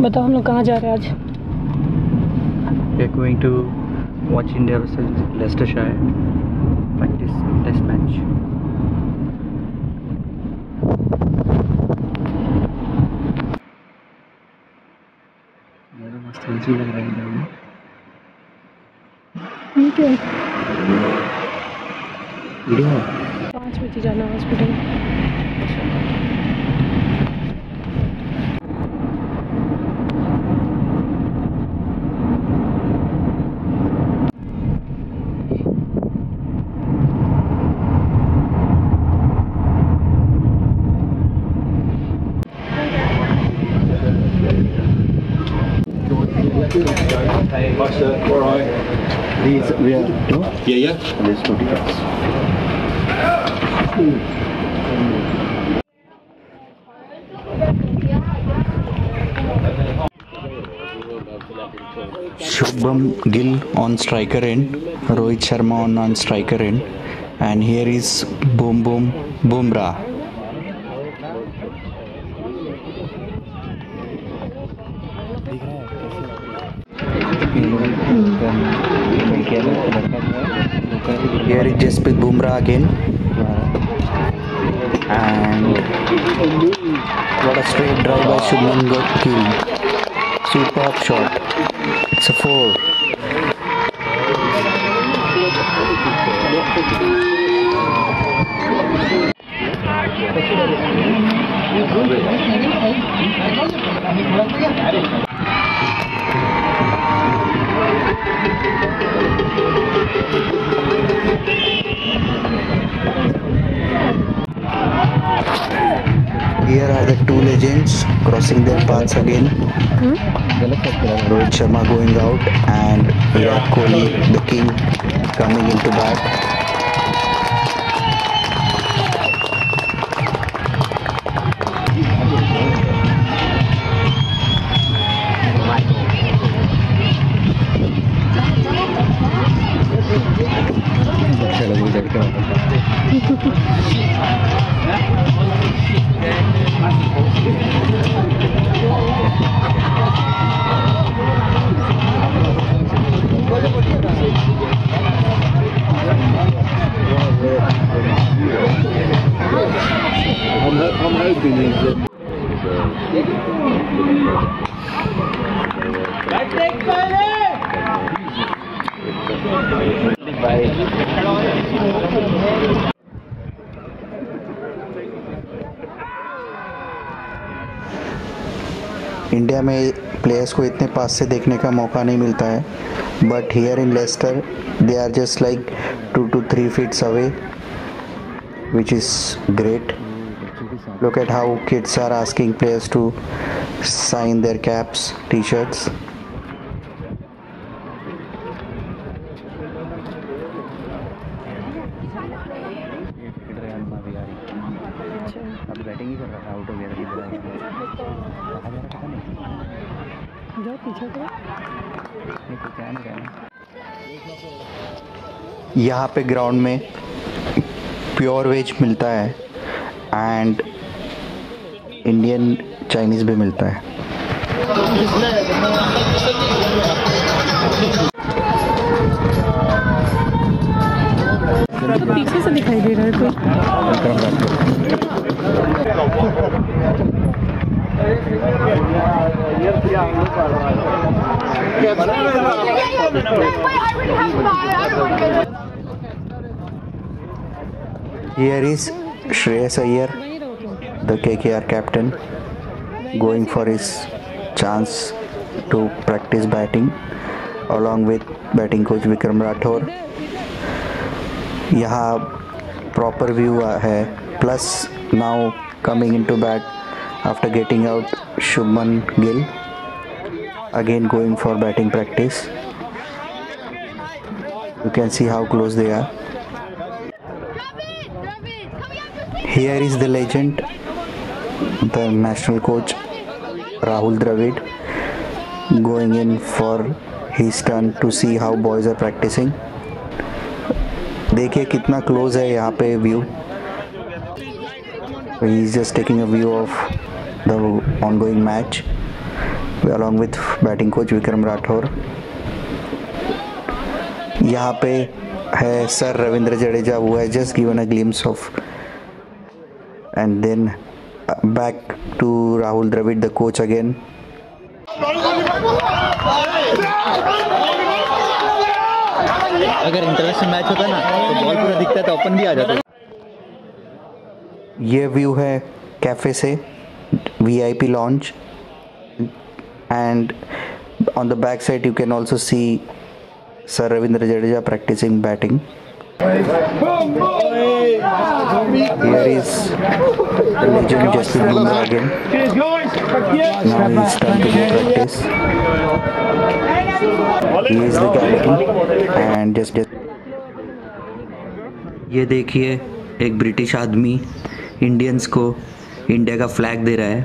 बताओ हम लोग कहाँ जा रहे हैं आज? Going to watch India Leicestershire practice test match पाँच बजे जाना हॉस्पिटल है hospital These we are no? Yeah, yeah. These two tickets. Shubham Gill on striker end, Rohit Sharma on on striker end, and here is Boom Boom Bumrah. Here is Jasprit Bumrah again. And what a straight drive by Shubman get killed. Superb shot. It's a 4. Crossing their paths again. Rohit Sharma going out and Virat Kohli, the king, coming into bat. India में players को इतने पास से देखने का मौका नहीं मिलता है but here in Leicester they are just like two to three feets away which is great. Look at how kids are asking players to sign their caps, t shirts. अब बैटिंग ही कर रहा था आउट हो गया जाओ पीछे करो। यहाँ पे ग्राउंड में प्योर वेज मिलता है एंड इंडियन चाइनीज़ भी मिलता है। तो पीछे से दिखाई दे रहा है कोई। Here is Shreyas Iyer, the KKR captain, going for his chance to practice batting along with batting coach Vikram Rathore. यहाँ प्रॉपर व्यू है plus now coming into bat after getting out Shubman Gill Again going for batting practice you can see how close they are Here is the legend, the national coach Rahul Dravid, going in for his turn to see how boys are practicing. देखिए कितना close है यहाँ पे view he is just taking a view of the ongoing match Along with batting coach Vikram Rathore यहाँ पे है sir Ravindra Jadeja वो है just given a glimpse of and then back to Rahul Dravid the coach again अगर international match होता ना तो ball पूरा दिखता तो अपन भी आ जाते ये व्यू है कैफ़े से VIP lounge And on the back side you can also see Sir Ravindra Jadeja practicing batting. Here is the legend Jasprit Bumrah again. Now it's time to go practice. He is the captain and just just ये देखिए एक British आदमी Indians को India का flag दे रहा है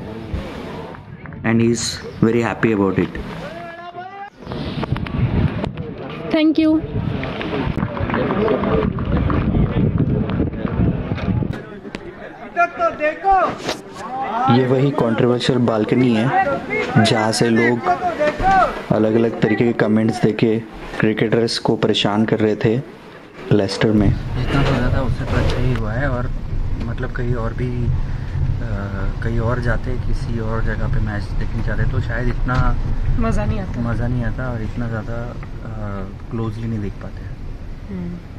and he is very happy about it thank you ये वही कंट्रोवर्शियल बालकनी है जहाँ से लोग अलग अलग तरीके के कमेंट्स देके क्रिकेटर्स को परेशान कर रहे थे लेस्टर में। जितना सोचा था उससे तो अच्छा ही हुआ है और मतलब कहीं और भी कहीं और जाते किसी और जगह पे मैच देखने जाते तो शायद इतना मज़ा नहीं आता मज़ा नहीं आता और इतना ज़्यादा क्लोजली नहीं देख पाते हम्म।